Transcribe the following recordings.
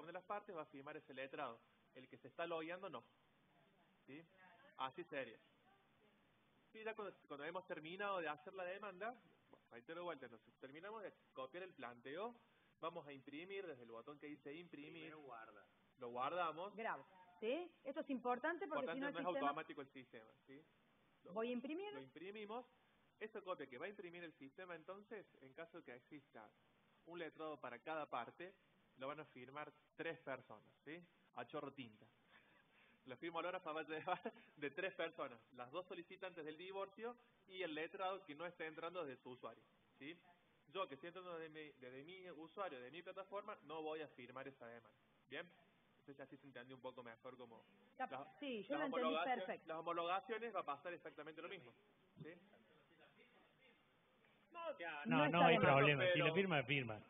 una de las partes va a firmar ese letrado. El que se está logueando no. ¿Sí? Así sería. Y ya cuando, cuando hemos terminado de hacer la demanda, reitero vuelta, nos terminamos de copiar el planteo, vamos a imprimir desde el botón que dice imprimir. guarda. Lo guardamos. Grabo. ¿Sí? Esto es importante porque Importante, si no el no es sistema... automático el sistema. ¿sí? Lo- Voy a imprimir. Lo imprimimos. Esa copia que va a imprimir el sistema, entonces, en caso de que exista un letrado para cada parte, lo van a firmar tres personas, ¿sí? A chorro tinta. La firma ológrafa va a llevar de tres personas, las dos solicitantes del divorcio y el letrado que no esté entrando desde su usuario, ¿sí? Yo, que estoy entrando desde mi, desde mi usuario, de mi plataforma, no voy a firmar esa demanda, ¿bien? Entonces así se entendió un poco mejor como... Está- las- sí, yo las lo entendí homologaciones- perfecto. Las homologaciones va a pasar exactamente lo mismo, ¿sí? No No, está no hay problema. Si lo firma, firma.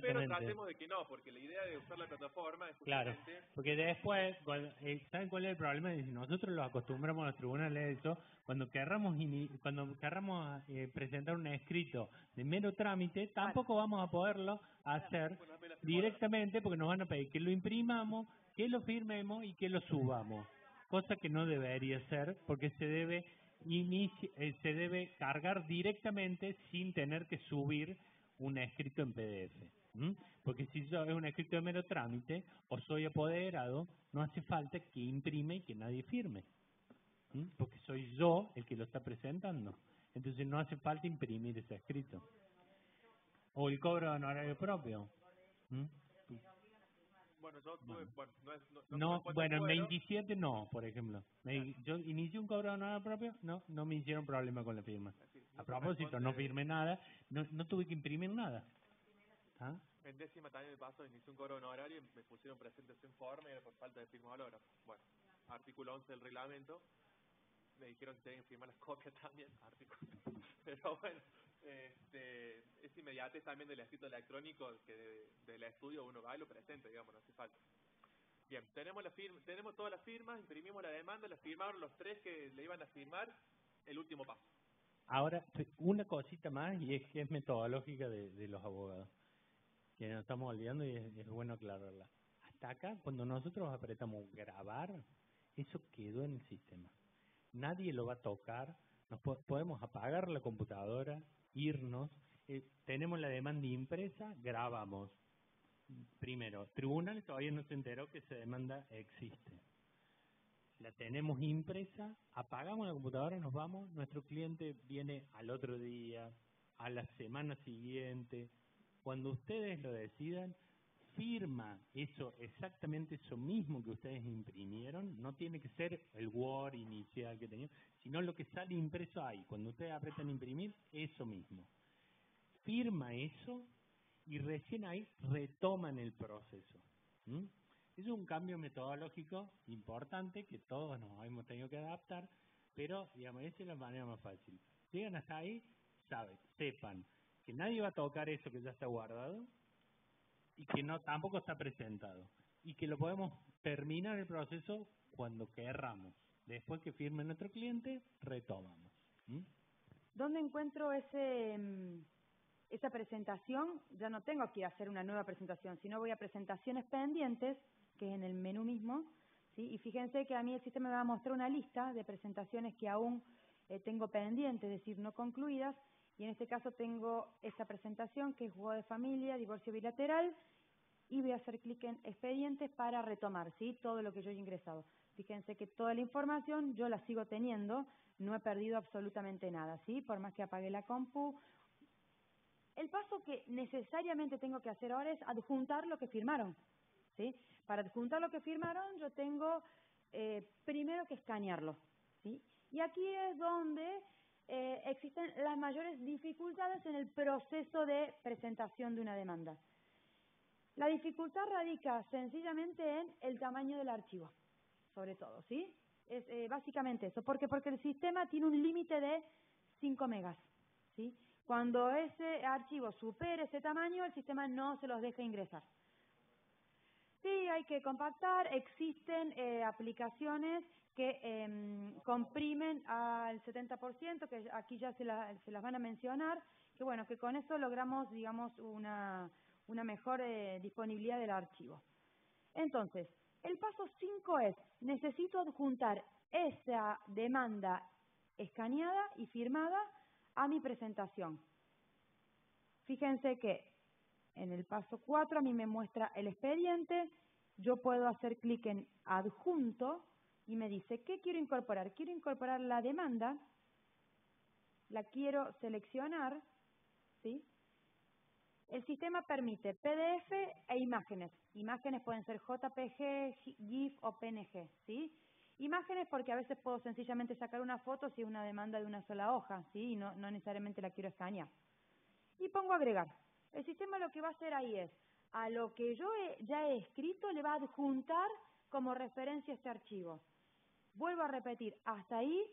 Pero tratemos de que no, porque la idea de usar la plataforma es Claro, porque después, cuando, eh, ¿saben cuál es el problema? Si nosotros los acostumbramos a los tribunales a eso, cuando querramos cuando querramos eh, presentar un escrito de mero trámite, tampoco vamos a poderlo hacer directamente porque nos van a pedir que lo imprimamos, que lo firmemos y que lo subamos, cosa que no debería ser porque se debe inici- eh, se debe cargar directamente sin tener que subir un escrito en PDF. Porque si yo es un escrito de mero trámite o soy apoderado, no hace falta que imprime y que nadie firme. Porque soy yo el que lo está presentando. Entonces no hace falta imprimir ese escrito. O el cobro de honorario propio. Bueno, yo tuve... Bueno, no es... No, bueno, en fueron. 27 no, por ejemplo. Me- yo inicié un cobro de honorario propio, no, no me hicieron problema con la firma. A propósito, no firmé nada, no, no tuve que imprimir nada. ¿Ah? En décima también me pasó, inicié un cobro honorario y me pusieron presentación forma y era por falta de firma ológrafa. Bueno, artículo 11 del reglamento, me dijeron que tenían que firmar las copias también, artículo. Pero bueno, este, es inmediatez también del escrito electrónico que de- del estudio uno va y lo presenta, digamos, no hace falta. Bien, tenemos la firma, tenemos todas las firmas, imprimimos la demanda, la firmaron los tres que le iban a firmar el último paso. Ahora, una cosita más y es que es metodológica de, de los abogados, que nos estamos olvidando y es, bueno aclararla. Hasta acá, cuando nosotros apretamos grabar, eso quedó en el sistema. Nadie lo va a tocar, nos po- podemos apagar la computadora, irnos, eh, tenemos la demanda impresa, grabamos. Primero, tribunal todavía no se enteró que esa demanda existe. Tenemos impresa, apagamos la computadora, nos vamos, nuestro cliente viene al otro día, a la semana siguiente. Cuando ustedes lo decidan, firma eso, exactamente eso mismo que ustedes imprimieron, no tiene que ser el Word inicial que tenían, sino lo que sale impreso ahí. Cuando ustedes apretan imprimir, eso mismo. Firma eso y recién ahí retoman el proceso. ¿m? Es un cambio metodológico importante que todos nos hemos tenido que adaptar, pero digamos, esa es la manera más fácil. Llegan hasta ahí, saben, sepan que nadie va a tocar eso que ya está guardado y que no tampoco está presentado y que lo podemos terminar el proceso cuando querramos. Después que firme nuestro cliente, retomamos. ¿Dónde encuentro ese mm, esa presentación? Ya no tengo que hacer una nueva presentación, sino voy a presentaciones pendientes, que es en el menú mismo, ¿sí? Y fíjense que a mí el sistema me va a mostrar una lista de presentaciones que aún eh, tengo pendientes, es decir, no concluidas, y en este caso tengo esta presentación que es juego de familia, divorcio bilateral, y voy a hacer clic en expedientes para retomar, ¿sí? Todo lo que yo he ingresado. Fíjense que toda la información yo la sigo teniendo, no he perdido absolutamente nada, ¿sí? Por más que apague la compu. El paso que necesariamente tengo que hacer ahora es adjuntar lo que firmaron, ¿sí? Para adjuntar lo que firmaron yo tengo eh, primero que escanearlo, ¿sí? Y aquí es donde eh, existen las mayores dificultades en el proceso de presentación de una demanda. La dificultad radica sencillamente en el tamaño del archivo, sobre todo, ¿sí? Es eh, básicamente eso. ¿Por qué? Porque el sistema tiene un límite de 5 megas, ¿sí? Cuando ese archivo supere ese tamaño, el sistema no se los deja ingresar. Sí, hay que compactar. Existen eh, aplicaciones que em, comprimen al 70%, que aquí ya se, la- se las van a mencionar, que bueno, que con eso logramos, digamos, una, una mejor eh, disponibilidad del archivo. Entonces, el paso 5 es, necesito adjuntar esa demanda escaneada y firmada a mi presentación. Fíjense que en el paso 4 a mí me muestra el expediente, yo puedo hacer clic en adjunto y me dice, ¿qué quiero incorporar? Quiero incorporar la demanda, la quiero seleccionar, ¿sí? El sistema permite PDF e imágenes. Imágenes pueden ser JPG, GIF o PNG, ¿sí? Imágenes porque a veces puedo sencillamente sacar una foto si es una demanda de una sola hoja, ¿sí? Y no, no necesariamente la quiero escanear. Y pongo agregar. El sistema lo que va a hacer ahí es, a lo que yo ya he escrito le va a adjuntar como referencia este archivo. Vuelvo a repetir, hasta ahí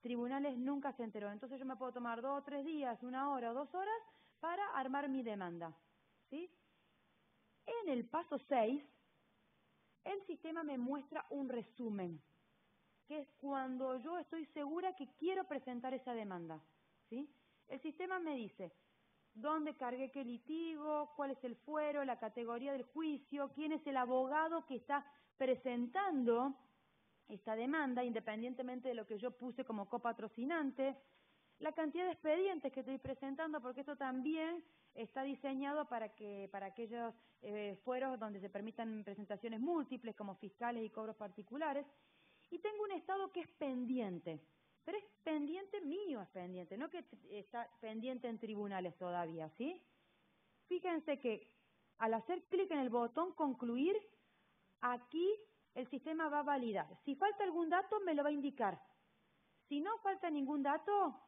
tribunales nunca se enteró. Entonces yo me puedo tomar dos o tres días, una hora o dos horas para armar mi demanda. ¿sí? En el paso 6, el sistema me muestra un resumen, que es cuando yo estoy segura que quiero presentar esa demanda. ¿sí? El sistema me dice dónde cargué qué litigo, cuál es el fuero, la categoría del juicio, quién es el abogado que está presentando esta demanda, independientemente de lo que yo puse como copatrocinante, la cantidad de expedientes que estoy presentando, porque esto también está diseñado para que para aquellos eh, fueros donde se permitan presentaciones múltiples como fiscales y cobros particulares. Y tengo un estado que es pendiente, pero es pendiente mío, es pendiente, no que está pendiente en tribunales todavía, ¿sí? Fíjense que al hacer clic en el botón concluir, aquí el sistema va a validar. Si falta algún dato, me lo va a indicar. Si no falta ningún dato,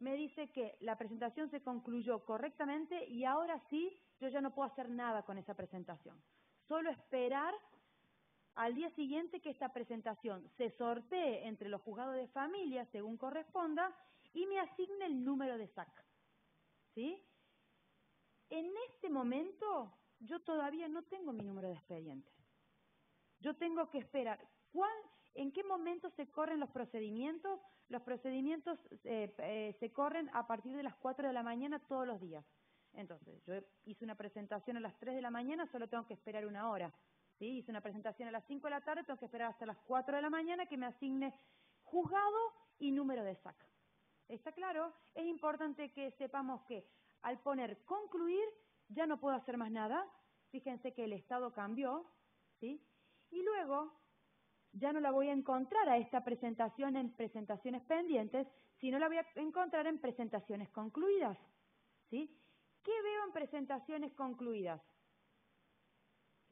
me dice que la presentación se concluyó correctamente y ahora sí, yo ya no puedo hacer nada con esa presentación. Solo esperar al día siguiente que esta presentación se sortee entre los juzgados de familia según corresponda y me asigne el número de SAC. ¿Sí? En este momento yo todavía no tengo mi número de expediente. Yo tengo que esperar. ¿Cuál, ¿En qué momento se corren los procedimientos? Los procedimientos eh, eh, se corren a partir de las 4 de la mañana todos los días. Entonces, yo hice una presentación a las 3 de la mañana, solo tengo que esperar una hora. Hice una presentación a las 5 de la tarde, tengo que esperar hasta las 4 de la mañana que me asigne juzgado y número de SAC. ¿Está claro? Es importante que sepamos que al poner concluir ya no puedo hacer más nada. Fíjense que el estado cambió, ¿sí? Y luego ya no la voy a encontrar a esta presentación en presentaciones pendientes, sino la voy a encontrar en presentaciones concluidas. ¿Sí? ¿Qué veo en presentaciones concluidas?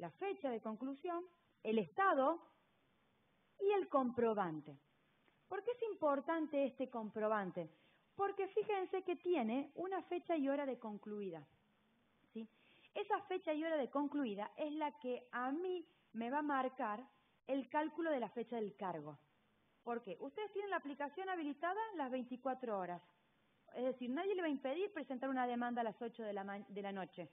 La fecha de conclusión, el estado y el comprobante. ¿Por qué es importante este comprobante? Porque fíjense que tiene una fecha y hora de concluida. ¿sí? Esa fecha y hora de concluida es la que a mí me va a marcar el cálculo de la fecha del cargo. ¿Por qué? Ustedes tienen la aplicación habilitada las 24 horas. Es decir, nadie le va a impedir presentar una demanda a las 8 de la, de la noche.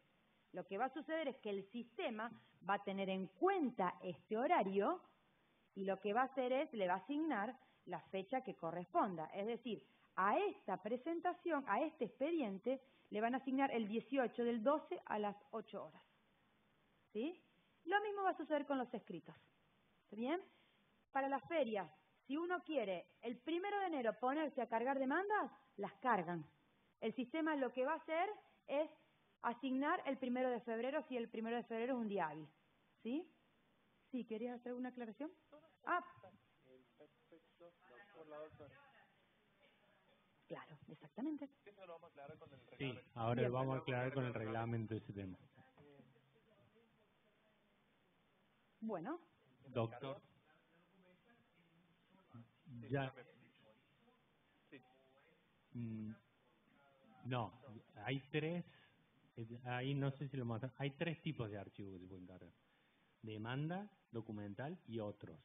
Lo que va a suceder es que el sistema va a tener en cuenta este horario y lo que va a hacer es, le va a asignar la fecha que corresponda. Es decir, a esta presentación, a este expediente, le van a asignar el 18 del 12 a las 8 horas. ¿Sí? Lo mismo va a suceder con los escritos. ¿Está bien? Para las ferias, si uno quiere el primero de enero ponerse a cargar demandas, las cargan. El sistema lo que va a hacer es asignar el primero de febrero si el primero de febrero es un día hábil. ¿Sí? ¿Sí? ¿Querías hacer una aclaración? Ah. Claro, exactamente. Sí, ahora lo vamos a aclarar con el reglamento de ese tema. Bueno. Doctor. Ya. Mm, no, hay tres, ahí no sé si lo más, hay tres tipos de archivos que se pueden cargar. Demanda, documental y otros.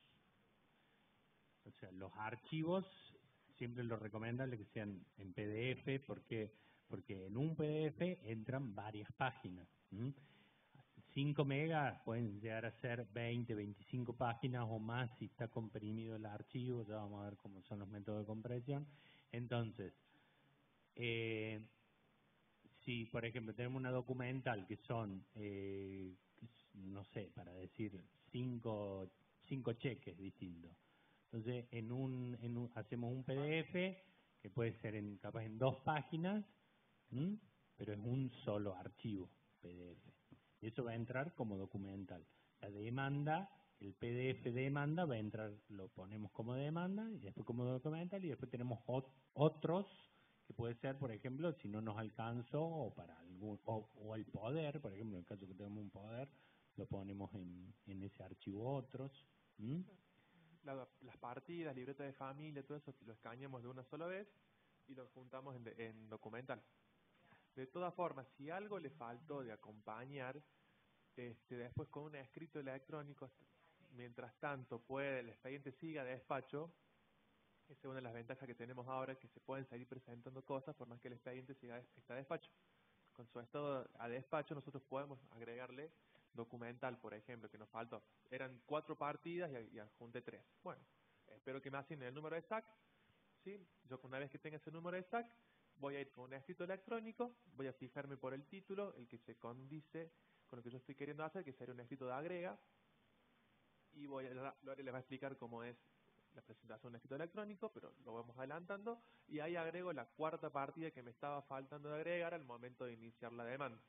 O sea, los archivos siempre lo recomendable que sean en PDF porque porque en un PDF entran varias páginas. 5 megas pueden llegar a ser 20, 25 páginas o más si está comprimido el archivo, ya vamos a ver cómo son los métodos de compresión. Entonces, eh, si, por ejemplo, tenemos una documental que son, eh, no sé, para decir, cinco, cinco cheques distintos. Entonces, en un, en un, hacemos un PDF que puede ser en capaz en dos páginas, pero es un solo archivo PDF. Y eso va a entrar como documental. La demanda, el PDF de demanda va a entrar, lo ponemos como demanda y después como documental y después tenemos otros que puede ser, por ejemplo, si no nos alcanzó o para algún o, el poder, por ejemplo, en el caso que tenemos un poder, lo ponemos en, en ese archivo otros. las partidas, libretas de familia, todo eso lo escaneamos de una sola vez y lo juntamos en, en documental. De todas formas, si algo le faltó de acompañar, este, después con un escrito electrónico, mientras tanto puede el expediente siga de despacho, esa es una de las ventajas que tenemos ahora, que se pueden seguir presentando cosas por más que el expediente siga está a despacho. Con su estado a despacho nosotros podemos agregarle documental, por ejemplo, que nos faltó. Eran cuatro partidas y, adjunté tres. Bueno, espero que me asignen el número de SAC. ¿sí? Yo una vez que tenga ese número de SAC, voy a ir con un escrito electrónico, voy a fijarme por el título, el que se condice con lo que yo estoy queriendo hacer, que sería un escrito de agrega, y voy a, les voy a explicar cómo es la presentación de escrito electrónico, pero lo vamos adelantando, y ahí agrego la cuarta partida que me estaba faltando de agregar al momento de iniciar la demanda.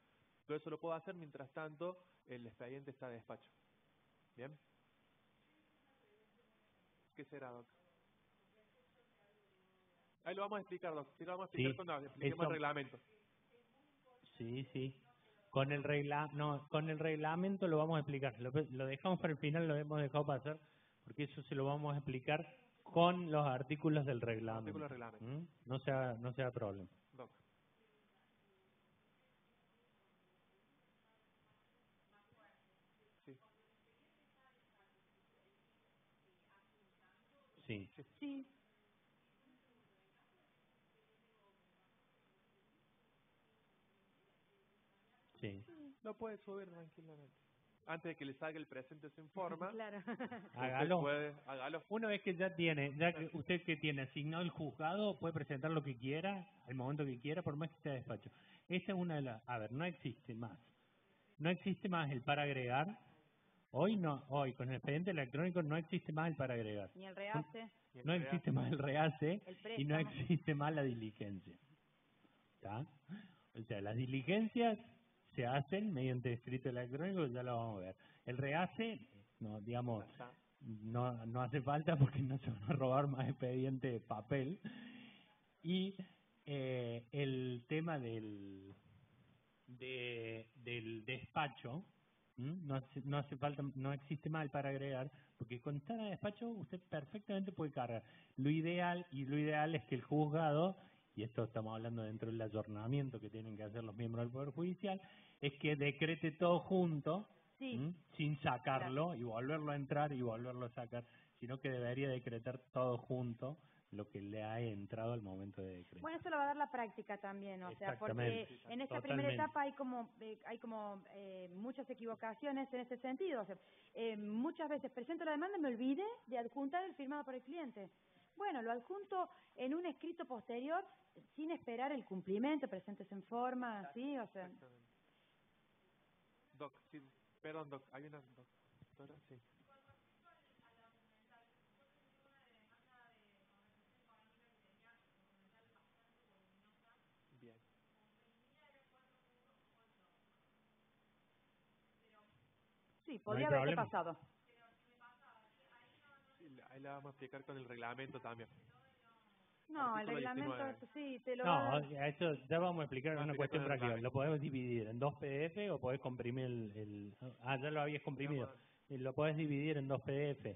Todo eso lo puedo hacer mientras tanto el expediente está de despacho. ¿Bien? ¿Qué será, Doc? Ahí lo vamos a explicar, Doc. Sí, lo vamos a explicar cuando expliquemos el reglamento. Sí, sí. Con el regla no, con el reglamento lo vamos a explicar. Lo, lo dejamos para el final, lo hemos dejado pasar porque eso se lo vamos a explicar con los artículos del reglamento. ¿Mm? No sea no sea problema. Sí. Sí. sí. Sí. Lo puede subir tranquilamente antes de que le salga el presente se informa. Claro. hágalo. hágalo. Una vez que ya tiene, ya que usted que tiene asignado el juzgado, puede presentar lo que quiera, al momento que quiera, por más que esté a despacho. Esta es una de las, a ver, no existe más. No existe más el para agregar. Hoy no, hoy con el expediente electrónico no existe más el para agregar. Ni el rehace. No existe más el rehace y no existe más la diligencia. ¿Está? O sea, las diligencias se hacen mediante escrito electrónico, ya lo vamos a ver. El rehace, no, digamos, no, no hace falta porque no se van a robar más expediente de papel. Y eh, el tema del, de, del despacho, no hace, no hace falta, no existe mal para agregar, porque con estar a despacho usted perfectamente puede cargar. Lo ideal, y lo ideal es que el juzgado y esto estamos hablando dentro del ayornamiento que tienen que hacer los miembros del Poder Judicial, es que decrete todo junto, sin sacarlo y volverlo a entrar y volverlo a sacar, sino que debería decretar todo junto lo que le ha entrado al momento de decretar. Bueno, eso lo va a dar la práctica también, o sea, porque en esta primera etapa hay como eh, hay como eh, muchas equivocaciones en ese sentido. O sea, eh, muchas veces presento la demanda y me olvide de adjuntar el firmado por el cliente. Bueno, lo adjunto en un escrito posterior sin esperar el cumplimiento, presentes en forma, así, o sea. Doc, sí, perdón, Doc, hay una doctora, sí. Bien. Sí, podría haberse pasado. Ahí la vamos a explicar con el reglamento también. No, el reglamento, sí, te lo No, eso ya vamos a explicar una cuestión práctica. Lo podemos dividir en dos PDF o podés comprimir el, Ah, ya lo habías comprimido. Lo podés dividir en dos PDF.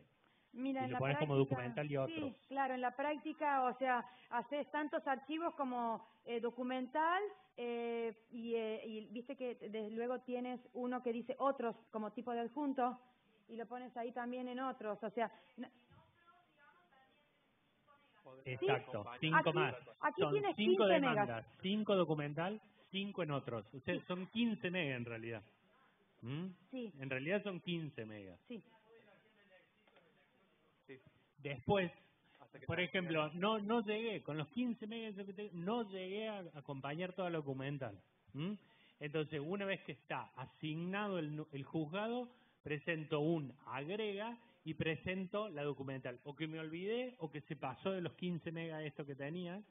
Mira, y lo pones como documental y otro. Sí, claro, en la práctica, o sea, haces tantos archivos como eh, documental eh, y, eh, y viste que desde luego tienes uno que dice otros como tipo de adjunto y lo pones ahí también en otros, o sea... Exacto, cinco más. Aquí son tienes cinco demandas, cinco documental, cinco en otros. Ustedes son 15 megas en realidad. ¿Mm? Sí. En realidad son 15 megas. Sí. Después, por ejemplo, no no llegué, con los 15 megas no llegué a acompañar toda la documental. Entonces, una vez que está asignado el, el juzgado, presento un agrega y presento la documental. O que me olvidé o que se pasó de los 15 megas esto que tenía.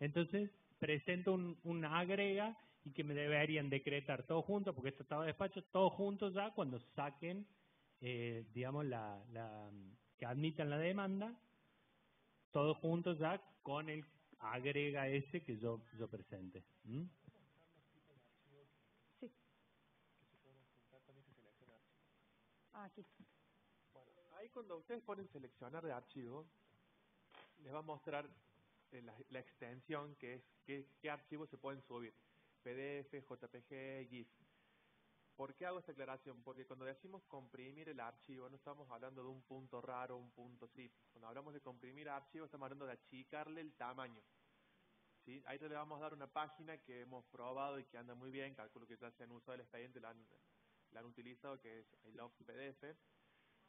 Entonces, presento un, un agrega y que me deberían decretar todos juntos, porque esto estaba despacho, todos juntos ya cuando saquen, eh, digamos, la, la que admitan la demanda, todos juntos ya con el agrega ese que yo, yo presente. ¿m? Sí. Ah, aquí. Cuando ustedes ponen seleccionar de archivo, les va a mostrar eh, la, la extensión que es qué, qué archivos se pueden subir. PDF, JPG, GIF. ¿Por qué hago esta aclaración? Porque cuando decimos comprimir el archivo, no estamos hablando de un punto raro, un punto zip. Cuando hablamos de comprimir archivo, estamos hablando de achicarle el tamaño. ¿Sí? Ahí te le vamos a dar una página que hemos probado y que anda muy bien. Calculo que ya se han usado el expediente, la han, la han utilizado, que es el Love PDF.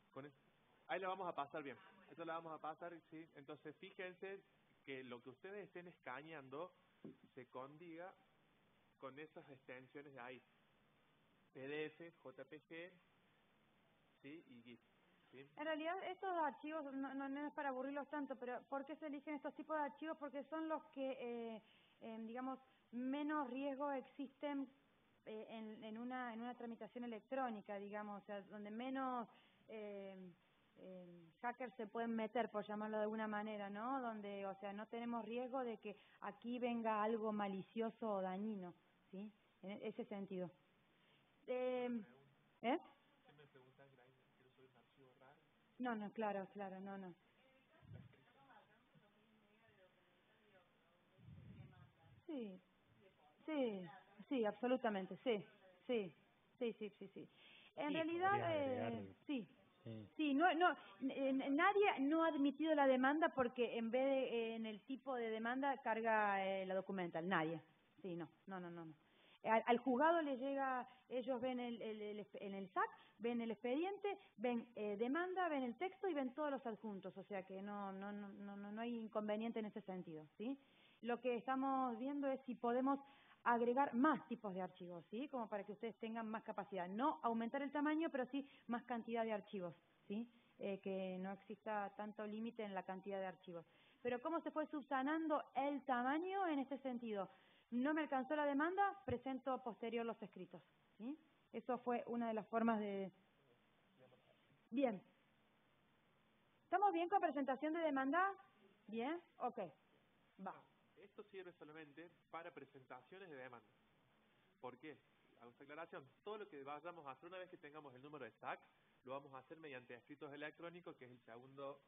Con ahí la vamos a pasar bien. Esto la vamos a pasar, sí. Entonces, fíjense que lo que ustedes estén escaneando se condiga con esas extensiones de ahí. PDF, JPG, sí, y GIF. ¿sí? En realidad estos archivos, no, no, no es para aburrirlos tanto, pero ¿por qué se eligen estos tipos de archivos? Porque son los que, eh, eh, digamos, menos riesgo existen eh, en, en, una, en una tramitación electrónica, digamos, o sea, donde menos eh, eh, hackers se pueden meter, por llamarlo de alguna manera, ¿no? Donde, o sea, no tenemos riesgo de que aquí venga algo malicioso o dañino, ¿sí? En ese sentido. Eh, ¿Eh? No, no, claro, claro, no, no. Sí, sí, sí, absolutamente, sí, sí, sí, sí, sí, sí. En realidad, eh, sí, Sí. no, no, nadie no ha admitido la demanda porque en vez de en el tipo de demanda carga eh, la documental, nadie. Sí, no, no, no, no. Al, al juzgado le llega, ellos ven el, el, el en el SAC, ven el expediente, ven eh, demanda, ven el texto y ven todos los adjuntos, o sea que no, no, no, no no hay inconveniente en ese sentido, ¿sí? Lo que estamos viendo es si podemos agregar más tipos de archivos, ¿sí? Como para que ustedes tengan más capacidad. No aumentar el tamaño, pero sí más cantidad de archivos, ¿sí? Eh, que no exista tanto límite en la cantidad de archivos. Pero ¿cómo se fue subsanando el tamaño en este sentido? No me alcanzó la demanda, presento posterior los escritos, ¿sí? Eso fue una de las formas de... Bien. ¿Estamos bien con presentación de demanda? ¿Bien? Ok. Va. Esto sirve solamente para presentaciones de demanda. ¿Por qué? Hago esta aclaración. Todo lo que vayamos a hacer una vez que tengamos el número de SAC, lo vamos a hacer mediante escritos electrónicos, que es el segundo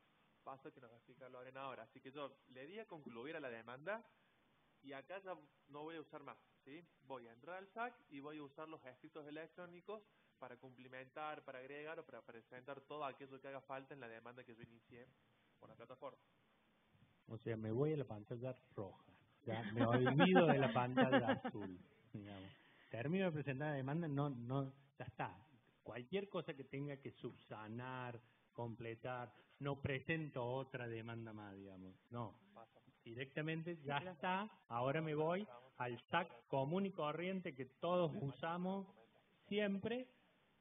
paso que nos va a explicar Lorena ahora. Así que yo le di a concluir a la demanda y acá ya no voy a usar más. ¿sí? Voy a entrar al SAC y voy a usar los escritos electrónicos para cumplimentar, para agregar o para presentar todo aquello que haga falta en la demanda que yo inicié por la plataforma. O sea, me voy a la pantalla roja. Ya me olvido de la pantalla azul. Digamos. Termino de presentar la demanda, no, no, ya está. Cualquier cosa que tenga que subsanar, completar, no presento otra demanda más, digamos. No, directamente ya está. Ahora me voy al SAC común y corriente que todos usamos siempre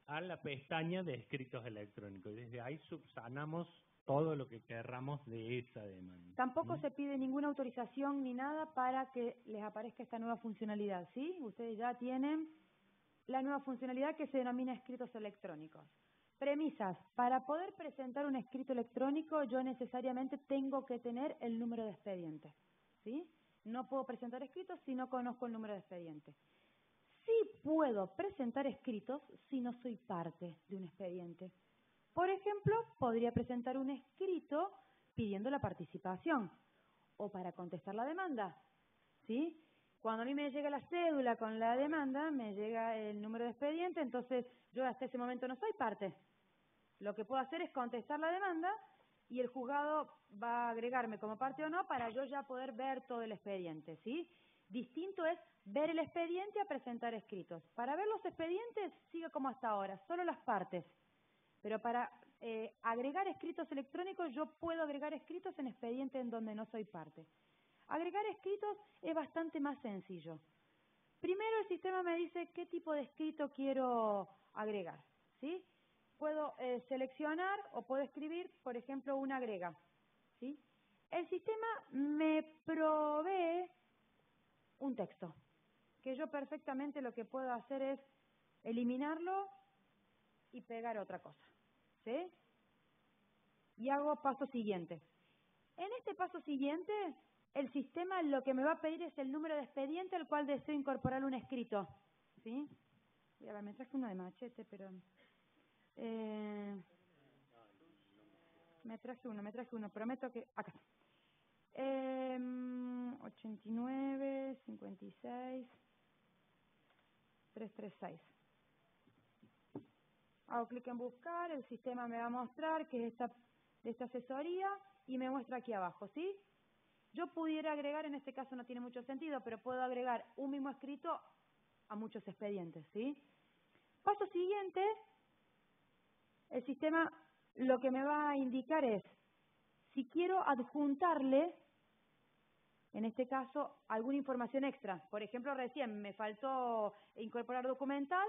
a la pestaña de escritos electrónicos. Desde ahí subsanamos todo lo que querramos de esa demanda. Tampoco se pide ninguna autorización ni nada para que les aparezca esta nueva funcionalidad, ¿sí? Ustedes ya tienen la nueva funcionalidad que se denomina escritos electrónicos. Premisas. Para poder presentar un escrito electrónico, yo necesariamente tengo que tener el número de expediente, ¿sí? No puedo presentar escritos si no conozco el número de expediente. Sí puedo presentar escritos si no soy parte de un expediente. Por ejemplo, podría presentar un escrito pidiendo la participación o para contestar la demanda. ¿Sí? Cuando a mí me llega la cédula con la demanda, me llega el número de expediente, entonces yo hasta ese momento no soy parte. Lo que puedo hacer es contestar la demanda y el juzgado va a agregarme como parte o no para yo ya poder ver todo el expediente, ¿sí? Distinto es ver el expediente a presentar escritos. Para ver los expedientes sigue como hasta ahora, solo las partes. Pero para eh, agregar escritos electrónicos, yo puedo agregar escritos en expedientes en donde no soy parte. Agregar escritos es bastante más sencillo. Primero el sistema me dice qué tipo de escrito quiero agregar, ¿sí? Puedo eh, seleccionar o puedo escribir, por ejemplo, una agrega, ¿sí? El sistema me provee un texto, que yo perfectamente lo que puedo hacer es eliminarlo y pegar otra cosa, ¿sí? Y hago paso siguiente. En este paso siguiente, el sistema lo que me va a pedir es el número de expediente al cual deseo incorporar un escrito. ¿Sí? Voy a ver, me traje uno de machete, pero... Eh, me traje uno, me traje uno, prometo que... Acá. Eh, 89, 56, 336. Hago clic en buscar, el sistema me va a mostrar que es esta, esta asesoría y me muestra aquí abajo, ¿sí? Yo pudiera agregar, en este caso no tiene mucho sentido, pero puedo agregar un mismo escrito a muchos expedientes, ¿sí? Paso siguiente, el sistema lo que me va a indicar es, si quiero adjuntarle, en este caso, alguna información extra. Por ejemplo, recién me faltó incorporar documental,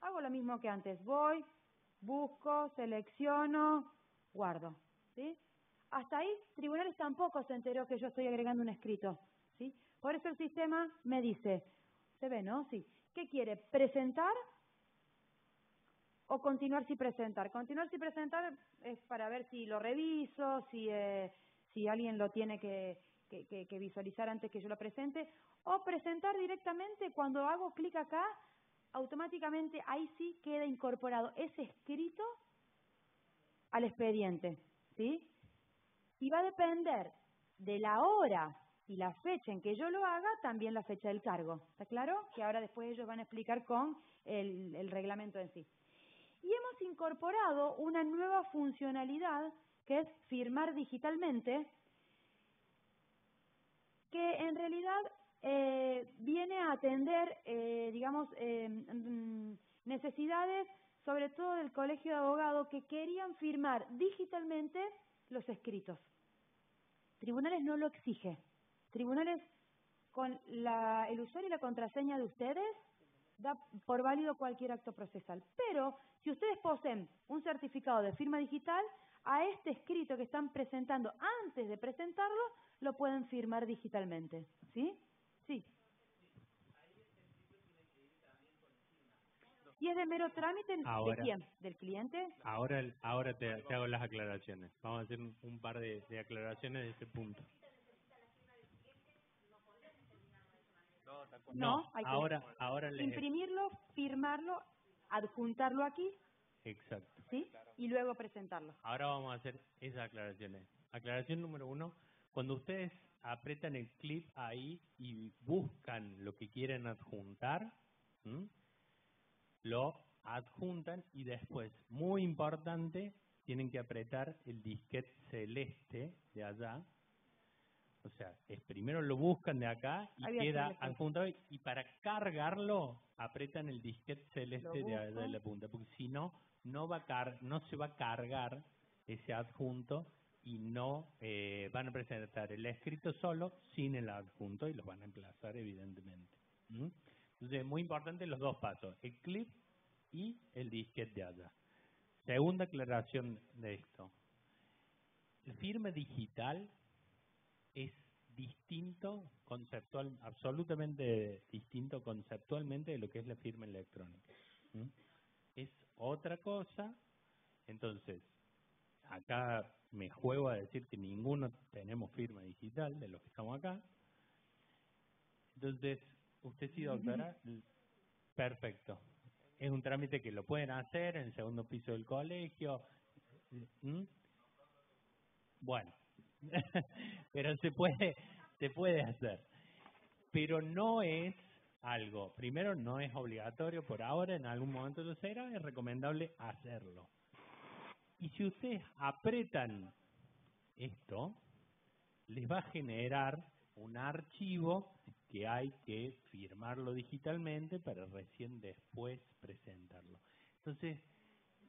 hago lo mismo que antes. Voy, busco, selecciono, guardo. ¿sí? Hasta ahí, tribunales tampoco se enteró que yo estoy agregando un escrito. ¿sí? Por eso el sistema me dice, ¿se ve, no? Sí. ¿Qué quiere? ¿Presentar o continuar sin presentar? Continuar sin presentar es para ver si lo reviso, si, eh, si alguien lo tiene que, que, que visualizar antes que yo lo presente, o presentar directamente cuando hago clic acá, automáticamente ahí sí queda incorporado ese escrito al expediente, ¿sí? y va a depender de la hora y la fecha en que yo lo haga, también la fecha del cargo. ¿Está claro? Que ahora después ellos van a explicar con el, el reglamento en sí. Y hemos incorporado una nueva funcionalidad que es firmar digitalmente, que en realidad eh, viene a atender, eh, digamos, eh, mm, necesidades, sobre todo del colegio de abogados, que querían firmar digitalmente los escritos. Tribunales no lo exige. Tribunales, con la, el usuario y la contraseña de ustedes, da por válido cualquier acto procesal. Pero si ustedes poseen un certificado de firma digital, a este escrito que están presentando, antes de presentarlo, lo pueden firmar digitalmente. ¿Sí? Sí. ¿Y es de mero trámite ahora, de quién? ¿Del cliente? Ahora, ahora te, te hago las aclaraciones. Vamos a hacer un, un par de, de, aclaraciones de ese punto. No, no hay que ahora, ahora les... imprimirlo, firmarlo, adjuntarlo aquí. Exacto. ¿Sí? Y luego presentarlo. Ahora vamos a hacer esas aclaraciones. Aclaración número uno, cuando ustedes apretan el clip ahí y buscan lo que quieren adjuntar, lo adjuntan y después, muy importante, tienen que apretar el disquete celeste de allá. O sea, es primero lo buscan de acá y Había queda celeste. adjuntado y para cargarlo apretan el disquete celeste de, allá de la punta, porque si no no va a car no se va a cargar ese adjunto y no eh, van a presentar el escrito solo sin el adjunto y los van a emplazar evidentemente. ¿Mm? Entonces, muy importante los dos pasos, el clip y el disquete de allá. Segunda aclaración de esto. El firme digital es distinto conceptual, absolutamente distinto conceptualmente de lo que es la firma electrónica. ¿Mm? Es otra cosa, entonces, acá me juego a decir que ninguno tenemos firma digital de los que estamos acá. Entonces, usted sí, doctora, perfecto. Es un trámite que lo pueden hacer en el segundo piso del colegio. ¿Mm? Bueno, pero se puede, se puede hacer. Pero no es algo, primero no es obligatorio por ahora, en algún momento lo será, es recomendable hacerlo. Y si ustedes apretan esto, les va a generar un archivo que hay que firmarlo digitalmente para recién después presentarlo. Entonces,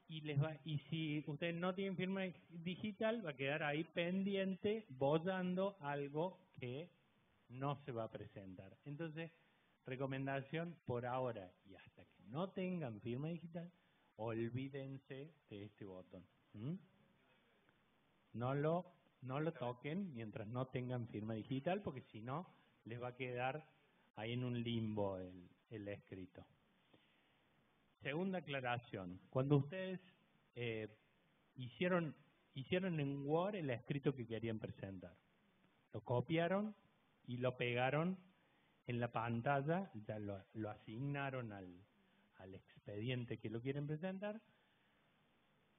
y les va y si ustedes no tienen firma digital, va a quedar ahí pendiente, bollando algo que no se va a presentar. Entonces, recomendación por ahora y hasta que no tengan firma digital, olvídense de este botón. No lo no lo toquen mientras no tengan firma digital, porque si no, les va a quedar ahí en un limbo el, el escrito. Segunda aclaración, cuando ustedes eh, hicieron, hicieron en Word el escrito que querían presentar, lo copiaron y lo pegaron en la pantalla, ya lo, lo asignaron al, al expediente que lo quieren presentar,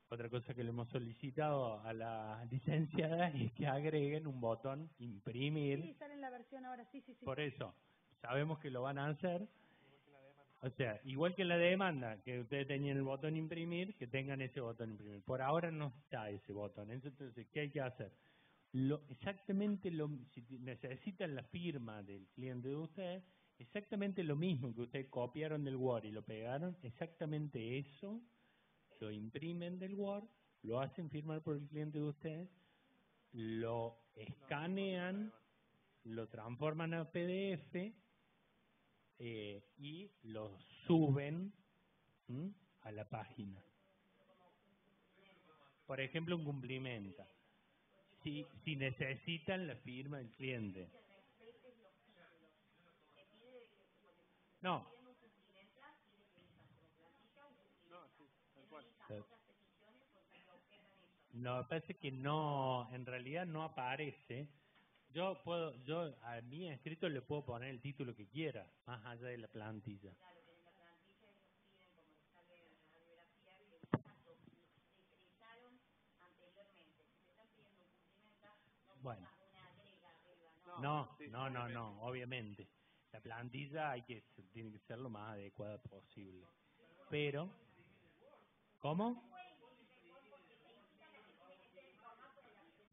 otra cosa que le hemos solicitado a la licenciada es que agreguen un botón imprimir. Sí, sale en la versión ahora, sí, sí, sí. Por eso, sabemos que lo van a hacer. O sea, igual que la demanda, que ustedes tenían el botón imprimir, que tengan ese botón imprimir. Por ahora no está ese botón. Entonces, ¿qué hay que hacer? Lo, exactamente lo, si necesitan la firma del cliente de ustedes, exactamente lo mismo que ustedes copiaron del Word y lo pegaron, exactamente eso lo imprimen del Word, lo hacen firmar por el cliente de ustedes, lo escanean, lo transforman a PDF eh, y lo suben a la página. Por ejemplo, un cumplimiento. Si, si necesitan la firma del cliente. No, No, parece que no, en realidad no aparece. Yo puedo, yo a mi escrito le puedo poner el título que quiera, más allá de la plantilla. Bueno. No, no, no, no, obviamente. La plantilla hay que tiene que ser lo más adecuada posible. Pero ¿Cómo?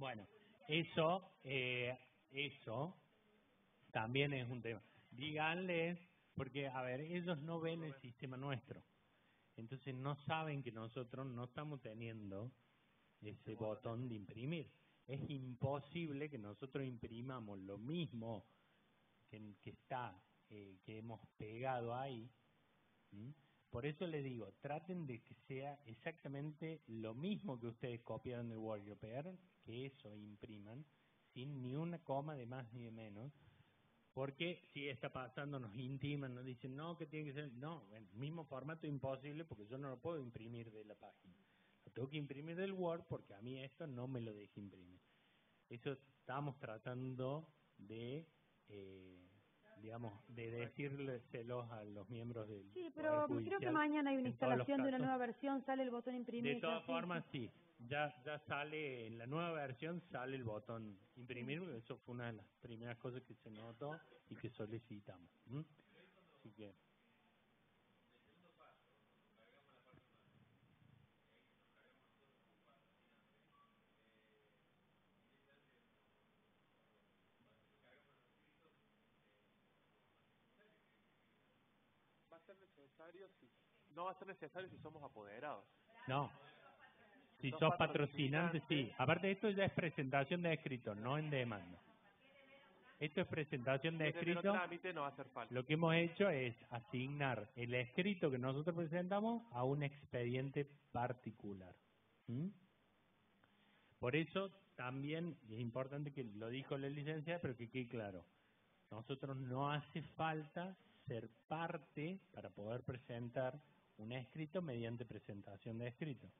Bueno, eso, eh, eso también es un tema. Díganles, porque, a ver, ellos no ven el sistema nuestro. Entonces no saben que nosotros no estamos teniendo ese botón de imprimir. Es imposible que nosotros imprimamos lo mismo que, que está, eh, que hemos pegado ahí. Por eso les digo, traten de que sea exactamente lo mismo que ustedes copiaron de Word y pegaron, que eso impriman, sin ni una coma de más ni de menos, porque si está pasando, nos intiman, nos dicen, no, que tiene que ser, no, en el mismo formato imposible, porque yo no lo puedo imprimir de la página. Lo tengo que imprimir del Word porque a mí esto no me lo deja imprimir. Eso estamos tratando de... Eh, digamos, de decírselos a los miembros del Sí, pero creo que mañana hay una instalación de una nueva versión, sale el botón imprimir. De todas formas, sí. Ya, ya sale, en la nueva versión sale el botón imprimir, eso fue una de las primeras cosas que se notó y que solicitamos. Así que... no va a ser necesario si somos apoderados. No. Si, sos patrocinante, sí. Aparte, esto ya es presentación de escrito, no en demanda. Esto es presentación de escrito. no va a hacer falta. Lo que hemos hecho es asignar el escrito que nosotros presentamos a un expediente particular. ¿Mm? Por eso también es importante que lo dijo la licencia, pero que quede claro. Nosotros no hace falta ser parte para poder presentar un escrito mediante presentación de escrito.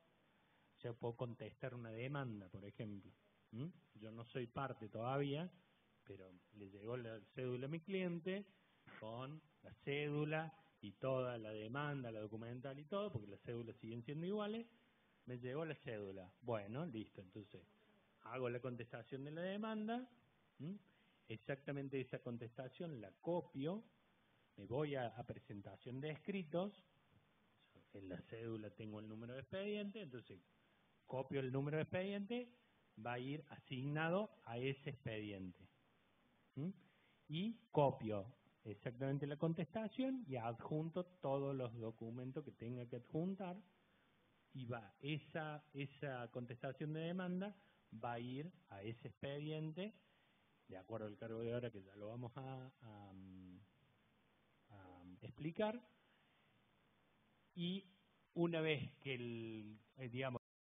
Sea, puedo contestar una demanda, por ejemplo. Yo no soy parte todavía, pero le llegó la cédula a mi cliente con la cédula y toda la demanda, la documental y todo, porque las cédulas siguen siendo iguales, me llegó la cédula. Bueno, listo, entonces hago la contestación de la demanda, exactamente esa contestación la copio me voy a, presentación de escritos, en la cédula tengo el número de expediente, entonces copio el número de expediente, va a ir asignado a ese expediente. Y copio exactamente la contestación y adjunto todos los documentos que tenga que adjuntar y va esa esa contestación de demanda va a ir a ese expediente de acuerdo al cargo de hora que ya lo vamos a explicar y una vez que el, eh, digamos,